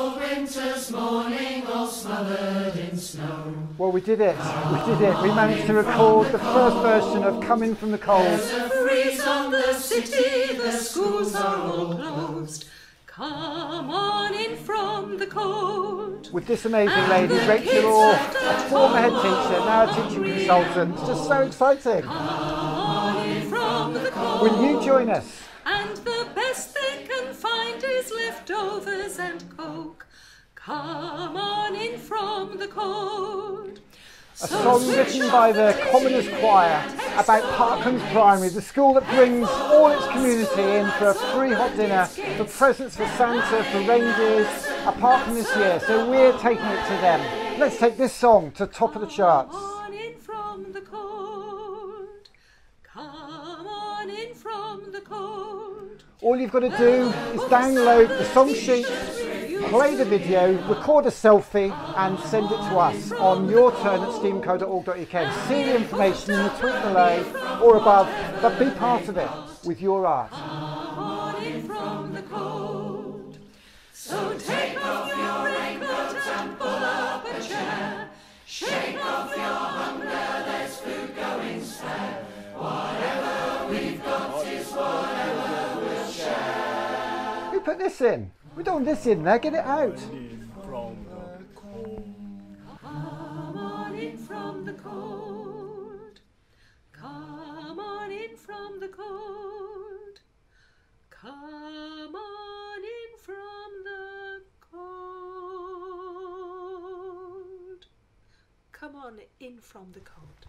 cold winter's morning, all smothered in snow. Well, we did it. We did it. We managed to record the first version of Coming from the Cold. There's a freeze on the city, the schools are all closed. Come on in from the cold. With this amazing lady, Rachel Orr, a former head teacher, now a teaching consultant. It's just so exciting. Come on in from the cold. Will you join us? Is leftovers and coke. Come on in from the cold. A song written by the Commoners Choir about Parklands Primary, the school that brings all its community in for a free hot dinner, for presents for Santa, for reindeers, apart from this year. So we're taking it to them. Let's take this song to top of the charts. Come on in from the cold. All you've got to do is download the song sheet, play the video, record a selfie, and send it to us on your turn at steamco.org.uk. See the information in the tweet below or above, but be part of it with your art. Put this in? We don't want this in there, get it out. from the. Come on in from the cold. Come on in from the cold. Come on in from the cold. Come on in from the cold.